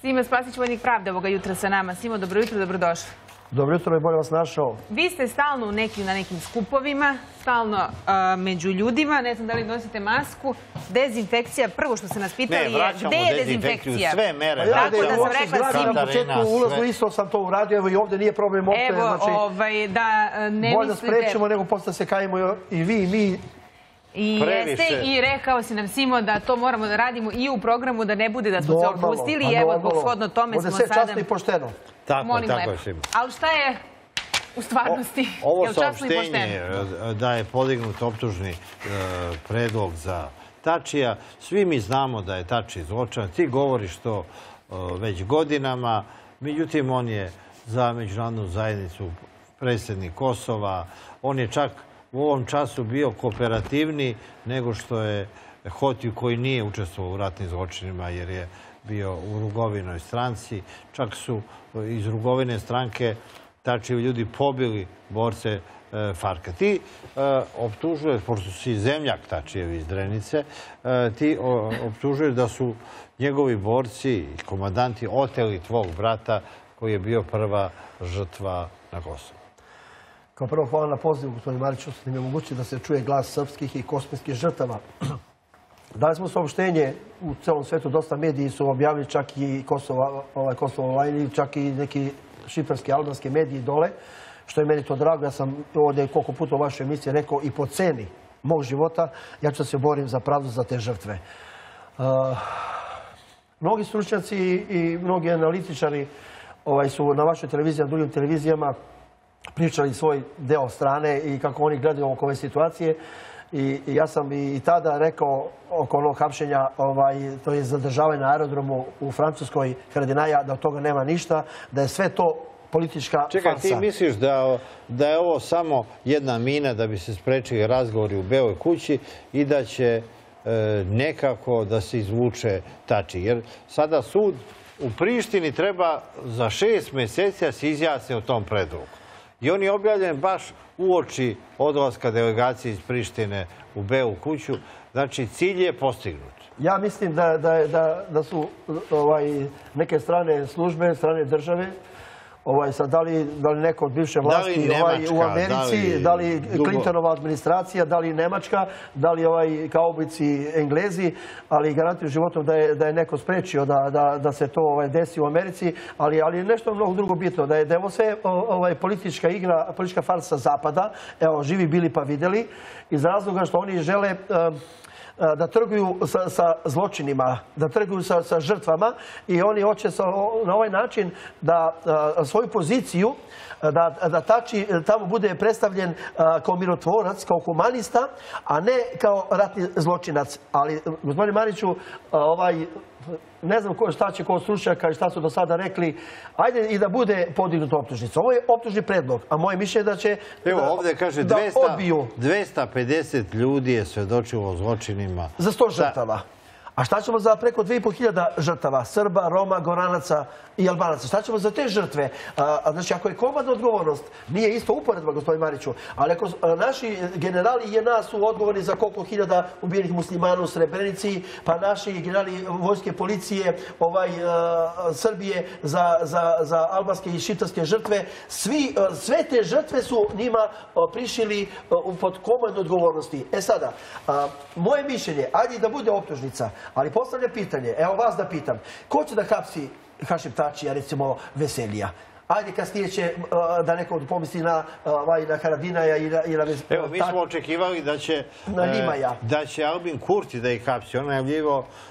Simo Spasić, vojnik pravde ovoga jutra sa nama. Simo, dobro jutro, dobrodošli. Dobro jutro i bolje vas našao. Vi ste stalno u nekim, na nekim skupovima, stalno a, među ljudima, ne znam da li nosite masku. Dezinfekcija, prvo što ste nas pitali Ne, je vraćamo gde je dezinfekciju, dezinfekcija? sve mere Ja Tako da sam rekla Simo. na početku ulazu isto sam to uradio, evo i ovdje nije problem opet, Evo, znači ovaj, da ne bolje da mislite... sprečimo nego posle se kajemo i vi i mi. I Previše. jeste i rekao si nam Simo da to moramo da radimo i u programu da ne bude da smo se opustili i evo normalno. shodno tome Bude smo sve sada... časno i pošteno. Tako, Molim tako je Simo. Ali šta je u stvarnosti? Ovo saopštenje pošteno? e, da je podignut optužni e, predlog za Tačija. Svi mi znamo da je Tači zločan. Ti govoriš to e, već godinama. Međutim, on je za međunarodnu zajednicu predsjednik Kosova. On je čak u ovom času bio kooperativniji nego što je Hotiju koji nije učestvovao u ratnim zločinima jer je bio u Rugovinoj stranci. Čak su iz Rugovine stranke Tačijevi ljudi pobili borce e, Farka. Ti e, optužuješ, pošto si zemljak Tačijevi iz Drenice, e, ti o, optužuješ da su njegovi borci i komandanti oteli tvog brata koji je bio prva žrtva na Kosovu. Kao prvo hvala na pozivu, gospodin Marić, što ste mi omogućili da se čuje glas srpskih i kosminskih žrtava. Dali smo saopštenje u celom svetu, dosta mediji su objavili čak i Kosovo, ovaj, Kosovo online, čak i neki šiptarski, albanski mediji dole, što je meni to drago. Ja sam ovdje koliko puta u vašoj emisiji rekao i po ceni mog života, ja ću se borim za pravdu za te žrtve. Uh, mnogi stručnjaci i mnogi analitičari ovaj, su na vašoj televiziji, na drugim televizijama pričali svoj deo strane i kako oni gledaju oko ove situacije. I, i ja sam i tada rekao oko onog hapšenja, ovaj, to je zadržavanje na aerodromu u Francuskoj Haradinaja, da od toga nema ništa, da je sve to politička Čekaj, farsa. ti misliš da, da je ovo samo jedna mina da bi se sprečili razgovori u Beloj kući i da će e, nekako da se izvuče Tači? Jer sada sud u Prištini treba za šest da se izjasne o tom predlogu. I on je objavljen baš uoči odlaska delegacije iz Prištine u Belu kuću. Znači, cilj je postignut. Ja mislim da, da su ovaj, neke strane službe, strane države, ovaj, sad, da, li, da li neko od bivše vlasti ovaj, u Americi, da da li Clintonova administracija, da li Nemačka, da li ovaj, kaubici Englezi, ali garantuju životom da je, da je neko sprečio da, se to ovaj, desi u Americi, ali, ali je nešto mnogo drugo bitno, da je, da je ovo sve ovaj, politička igra, politička farsa Zapada, evo, živi bili pa vidjeli, iz razloga što oni žele da trguju sa, zločinima, da trguju sa, žrtvama i oni hoće na ovaj način da a, svoju poziciju da, da Tači tamo bude predstavljen kao mirotvorac, kao humanista, a ne kao ratni zločinac. Ali, gospodine Mariću, ovaj, ne znam ko, šta će ko stručnjaka i šta su do sada rekli, ajde i da bude podignuta optužnica. Ovo je optužni predlog, a moje mišljenje je da će Evo, da, ovdje kaže da 200, odbiju 250 ljudi je svedočilo o zločinima. za 100 žrtava. A šta ćemo za preko 2500 žrtava? Srba, Roma, Goranaca i Albanaca. Šta ćemo za te žrtve? Znači, ako je komandna odgovornost, nije isto uporedba, gospodin Mariću, ali ako naši generali i nas su odgovorni za koliko hiljada ubijenih muslimana u Srebrenici, pa naši generali vojske policije ovaj, Srbije za, albanske i šiptarske žrtve, sve te žrtve su njima prišili pod komandnu odgovornosti. E sada, moje mišljenje, ajde da bude optužnica, ali postavlja pitanje, evo vas da pitam, ko će da hapsi Hašim Tačija, recimo Veselija? Ajde kasnije će a, da neko pomisli na, a, ovaj, na Haradinaja i na, i na Ves- Evo, mi smo očekivali da će, Na e, Limaja. da će Albin Kurti da ih hapsi. On je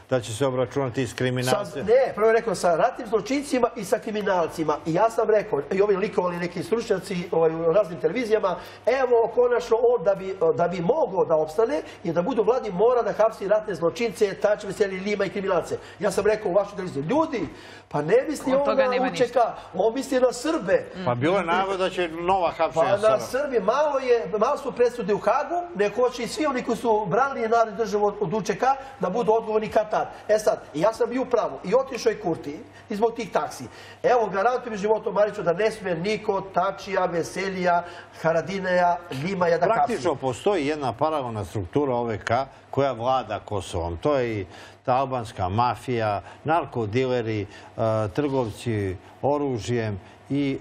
da će se obračunati s Sa, kriminalcem. ne, prvo je rekao sa ratnim zločincima i sa kriminalcima. I ja sam rekao, i ovi likovali neki stručnjaci ovaj, u raznim televizijama, evo konačno on da bi, da bi mogao da opstane i da budu vladi mora da hapsi ratne zločince, tač, veseli, lima i kriminalce. Ja sam rekao u vašoj televiziji, ljudi, pa ne misli on na UČK, on misli na Srbe. Pa bilo je najava da će nova Pa hapšenja na Srba. Srbi malo je, malo su presude u Hagu, neko hoće i svi oni koji su branili narod državu od, UČK da budu odgovorni Katar. E sad, ja sam bio u pravu i otišao je Kurti i zbog tih taksi. Evo, garantujem životom Mariću da ne smije niko Tačija, Veselija, Haradineja, Limaja da kapsi. Praktično postoji jedna paralelna struktura OVK koja vlada Kosovom. To je i ta albanska mafija, narkodileri, e, trgovci oružjem i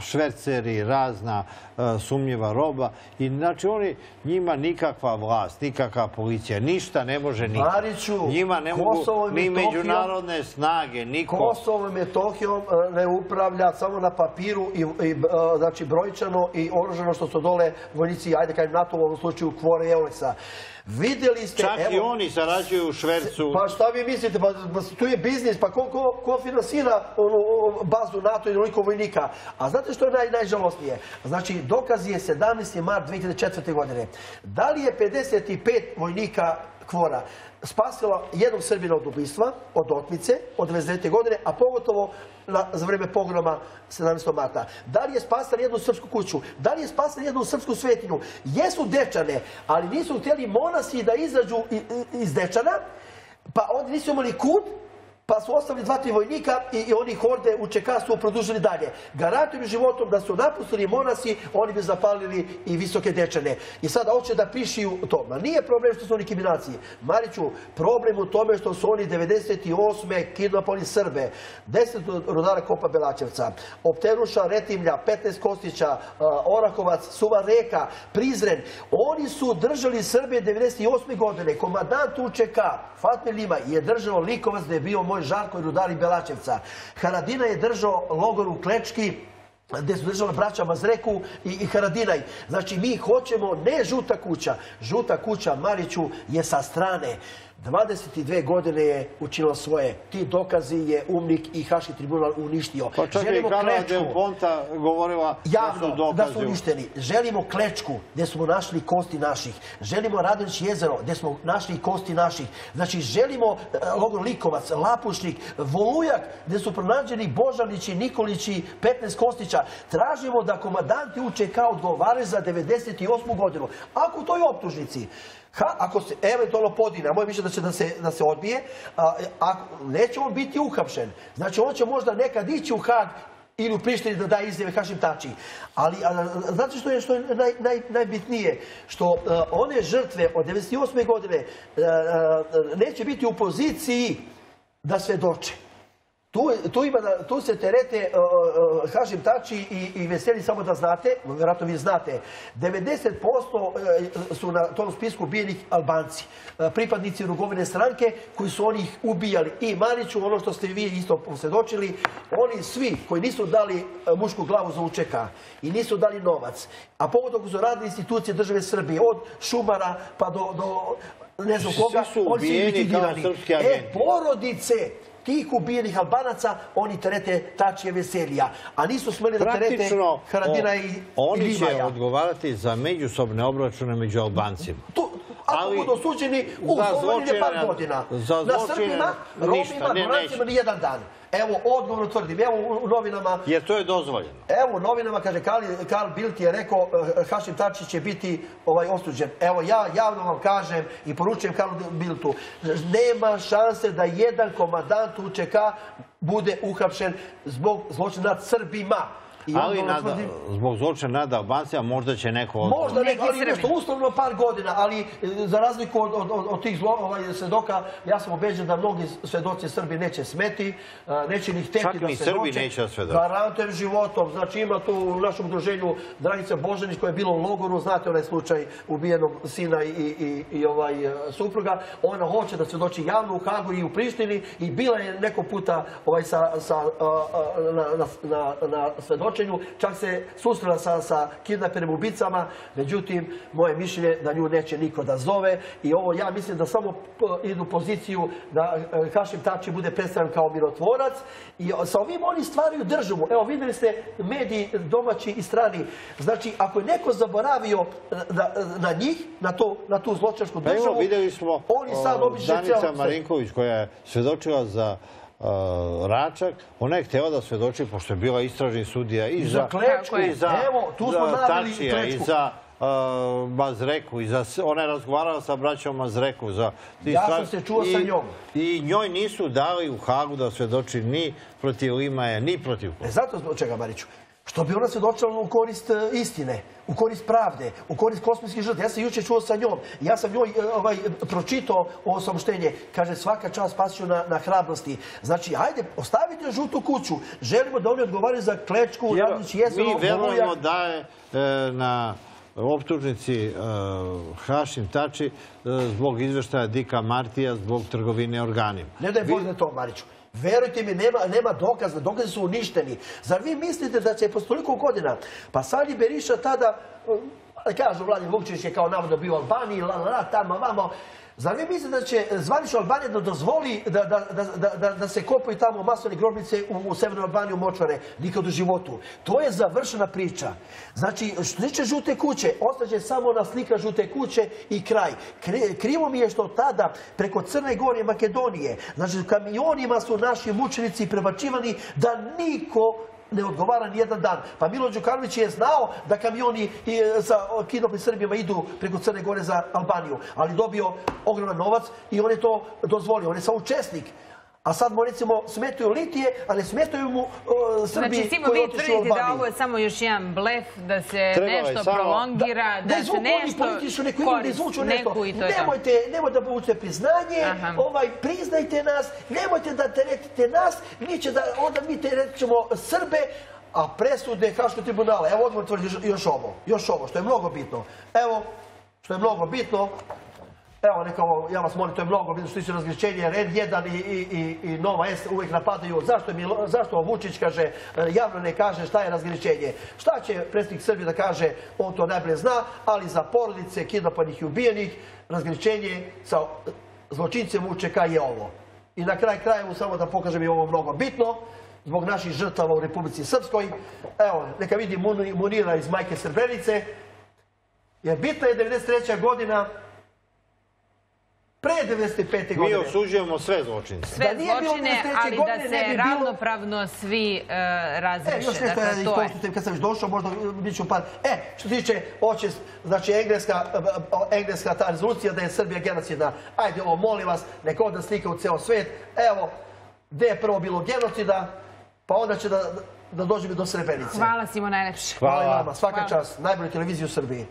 šverceri, razna e, sumnjiva roba. I znači oni, njima nikakva vlast, nikakva policija, ništa ne može niko. Mariću, njima ne mogu ni Metohija- međunarodne snage, niko. Kosovo i Metohijom e, ne upravlja samo na papiru i, i, e, znači brojčano i oružano što su dole vojnici, ajde kažem NATO u ovom slučaju Kvore i Euleksa. Vidjeli ste... Čak i evo, oni sarađuju u švercu. Pa šta vi mislite, pa, pa tu je biznis, pa ko, ko, ko finansira onu bazu NATO i onoliko vojnika? A znate što je naj, najžalostnije? Znači, dokaz je 17. mart 2004. godine. Da li je 55 vojnika kvora spasila jednog Srbina od ubistva, od otmice, od 29. godine, a pogotovo za vrijeme pogroma 17. marta. Da li je spasila jednu srpsku kuću? Da li je spasila jednu srpsku svetinju? Jesu dečane, ali nisu htjeli monasi da izađu iz dečana, pa onda nisu imali kud, pa su ostavili dva, tri vojnika i, oni horde u ČK su produžili dalje. Garantujem životom da su napustili monasi, oni bi zapalili i visoke dečane. I sada hoće da pišiju to. Ma nije problem što su oni kriminalci. Mariću, problem u tome što su oni 98. kidnapali Srbe. 10 rudara Kopa Belačevca, Opteruša, Retimlja, 15 Kostića, Orahovac, Suva Reka, Prizren. Oni su držali Srbije 98. godine. Komadant UČK, Fatmir Lima, je držao Likovac da je bio moj Žarko i rudari Belačevca. Haradina je držao logor u Klečki, gdje su držala braća Mazreku i, i Haradinaj. Znači mi hoćemo ne žuta kuća. Žuta kuća Mariću je sa strane. 22 godine je učinilo svoje. Ti dokazi je umnik i Haški tribunal uništio. Pa čak Želimo Del Ponta govorila da su javno da dokazi. su uništeni. Želimo Klečku gdje smo našli kosti naših. Želimo Radonić jezero gdje smo našli kosti naših. Znači želimo logor Likovac, Lapušnik, Volujak gdje su pronađeni Božanići, Nikolići, 15 Kostića. Tražimo da komadanti UČK odgovaraju za 98. godinu. Ako u toj optužnici Ha, ako se eventualno podine, a moje mišljenje da će da se, da se odbije, a, neće on biti uhapšen. Znači on će možda nekad ići u Hag ili u Prištini da daje izjave Hašim Tači. Ali a, znate što je, što naj, naj, najbitnije? Što one žrtve od 98. godine neće biti u poziciji da svedoče. Tu, tu, ima, tu se terete uh, uh, Hašim Tači i, i Veseli, samo da znate, vjerojatno vi znate, 90% uh, su na tom spisku bijenih Albanci, uh, pripadnici rugovine stranke koji su oni ih ubijali. I Mariću, ono što ste vi isto posvjedočili, oni svi koji nisu dali uh, mušku glavu za UČK i nisu dali novac, a povodom su radili institucije države Srbije, od šumara pa do, do ne znam koga, su oni svi ubijeni kao srpski E, agenti. porodice tih ubijenih Albanaca, oni terete Tačije Veselija, a nisu smeli da terete Haradina o- i, i oni će Limaja. odgovarati za međusobne obračune među Albancima. Tu, ako budu osuđeni, u Sloveniji par godina. za Na zločine Srbima, ništa, Romima, neće. ni jedan dan. Evo, odgovorno tvrdim, evo u, novinama, Jer to je dozvoljeno. Evo u novinama kaže Karl, Bildt je rekao eh, Hašim Tači će biti ovaj osuđen. Evo ja javno vam kažem i poručujem Karlu Bildtu, nema šanse da jedan komadant UČK bude uhapšen zbog zločina nad Srbima. I Ali nada, tvrdim, zbog zločina nad Albancima možda će neko odgovoriti. Možda Neki neko, ali Srbi. nešto uslovno par godina, ali e, za razliku od, od, od, od tih zlo, ovaj, svedoka, ja sam ubeđen da mnogi svedoci Srbi neće smeti, a, neće ni hteti Čak da ni svedoče. Srbi neće da svedoče. Garantujem životom, znači ima tu u našem udruženju Dragica Božanić koja je bila u logoru, znate onaj slučaj ubijenog sina i, i, i ovaj e, supruga, ona hoće da svedoči javno u Hagu i u Prištini i bila je neko puta ovaj, sa, sa, a, a, na, na, na, na svedočenju, čak se susrela sa, sa kidnapenim ubicama, međutim, moje mišljenje da nju neće niko da zove i ovo ja mislim da samo idu poziciju da e, Hašim Tači bude predstavljen kao mirotvorac i sa ovim oni stvaraju državu. Evo vidjeli ste mediji domaći i strani. Znači, ako je neko zaboravio na, na njih, na, to, na tu zločašku Pa državu, evo, vidjeli smo oni sad o, obiše Danica Marinković koja je svedočila za Račak. Ona je htjela da svedoči, pošto je bila istražni sudija i za Klečku. i za, Tačija, i za uh, Mazreku. I za, ona je razgovarala sa braćom Mazreku. Za, Ja sam se čuo I- sa njom. I njoj nisu dali u Hagu da svedoči ni protiv Limaje, ni protiv E zato zbog čega, Mariću? Što bi ona svjedočila u korist e, istine, u korist pravde, u korist kosmijskih žrtva. Ja sam jučer čuo sa njom, ja sam njoj e, ovaj, pročitao ovo saopštenje. Kaže, svaka čast pasio na, na hrabrosti. Znači, ajde, ostavite žutu kuću. Želimo da oni odgovaraju za klečku, Jer Radnić jezero, Mi verujemo da je e, na optužnici e, Hašim Tači e, zbog izveštaja Dika Martija zbog trgovine organima. Ne daj za to, Mariću. Verujte mi, nema, dokaza, dokazi su uništeni. Zar vi mislite da će posle toliko godina, pa Sali Beriša tada, eh, kažu Vladimir Vukčević je kao navodno bio u Albaniji, la, la, la, tamo, vamo, Zar vi mislite da će zvanično Albanija da dozvoli da, se kopaju tamo masovne grobnice u, u Severnoj Albaniji u močvare? Nikad u životu. To je završena priča. Znači, što tiče žute kuće, ostaće samo na slika žute kuće i kraj. Kri- Krivo mi je što tada preko Crne Gore Makedonije, znači kamionima su naši mučenici prebačivani da niko ne odgovara ni jedan dan. Pa Milo Đukanović je znao da kamioni i, e, sa kidopim Srbima idu preko Crne Gore za Albaniju, ali dobio ogroman novac i on je to dozvolio. On je samo učesnik. A sad mu recimo smetaju litije, a ne smetaju mu uh, Srbi Znači, Simo, koji vi otišli u tvrdite da Albaniju. ovo je samo još jedan blef, da se nešto samo- prolongira, da, da se nešto koristi, izvuču nešto. neku i to je to. Nemojte, nemojte da povučete priznanje, Aha. ovaj, priznajte nas, nemojte da teretite nas, mi će da, onda mi teretimo Srbe, a presude Haškog tribunala, evo odmah tvrdi još ovo, još ovo, što je mnogo bitno. Evo, što je mnogo bitno, Evo, neka ovo, ja vas molim, to je mnogo bitno što tiče razgrešenje, Red 1 i, i, i, i Nova S uvijek napadaju. Zašto, zašto Vučić kaže, e, javno ne kaže šta je razgrešenje? Šta će predsjednik Srbije da kaže, on to najbolje zna, ali za porodice kidnapanih i ubijenih, razgrešenje sa zločincem UČK je ovo. I na kraj krajevu samo da pokažem je ovo mnogo bitno, zbog naših žrtava u Republici Srpskoj. Evo, neka vidi Muni- Munira iz Majke Srebrenice, jer bitna je 93. godina, pre 95. Mi godine. osuđujemo sve zločince. Sve Da nije bilo zločine, 93. ali da godine, se bi bilo- ravnopravno svi e, E, razreše. još nešto dakle, ja to je. iskoristite kad sam već došao, možda bit ću par. E, što se tiče oče, znači engleska, e, engleska ta rezolucija da je Srbija genocidna. Ajde ovo, molim vas, neka onda slika u ceo svet. Evo, gde je prvo bilo genocida, pa onda će da, da dođemo do Srebrenice. Hvala Simo najlepše. Hvala i Hvala. vama, svaka Hvala. čast. Najbolju televiziju u Srbiji.